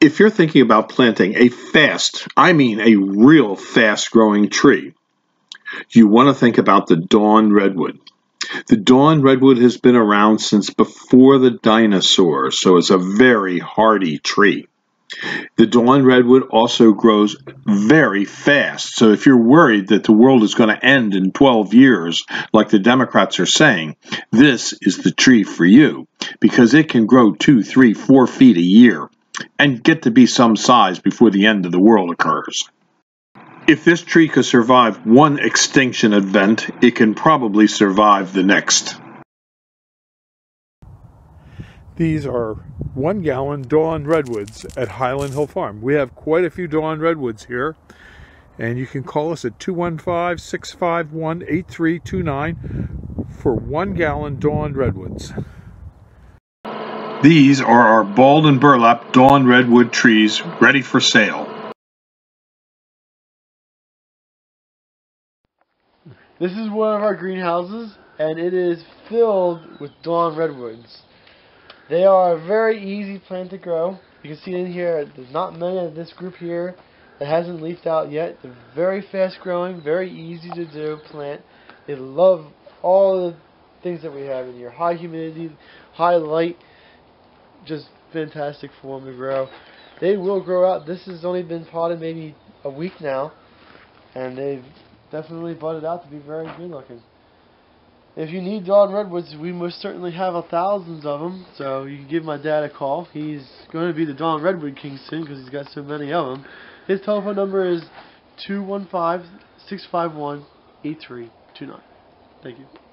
If you're thinking about planting a fast, I mean a real fast growing tree, you want to think about the dawn redwood. The dawn redwood has been around since before the dinosaurs, so it's a very hardy tree. The dawn redwood also grows very fast, so if you're worried that the world is going to end in 12 years, like the Democrats are saying, this is the tree for you because it can grow two, three, four feet a year and get to be some size before the end of the world occurs. If this tree could survive one extinction event, it can probably survive the next. These are one gallon Dawn Redwoods at Highland Hill Farm. We have quite a few Dawn Redwoods here, and you can call us at 215 651 8329 for one gallon Dawn Redwoods. These are our balled and burlap dawn redwood trees ready for sale. This is one of our greenhouses and it is filled with dawn redwoods. They are a very easy plant to grow. You can see in here there's not many of this group here that hasn't leafed out yet. They're very fast growing, very easy to do plant. They love all the things that we have in here. High humidity, high light, just fantastic for them to grow. They will grow out. This has only been potted maybe a week now, and they've definitely budded out to be very good looking. If you need dawn redwoods, we most certainly have a thousands of them, so you can give my dad a call. He's going to be the dawn redwood king soon because he's got so many of them. His telephone number is 215 651 8329. Thank you.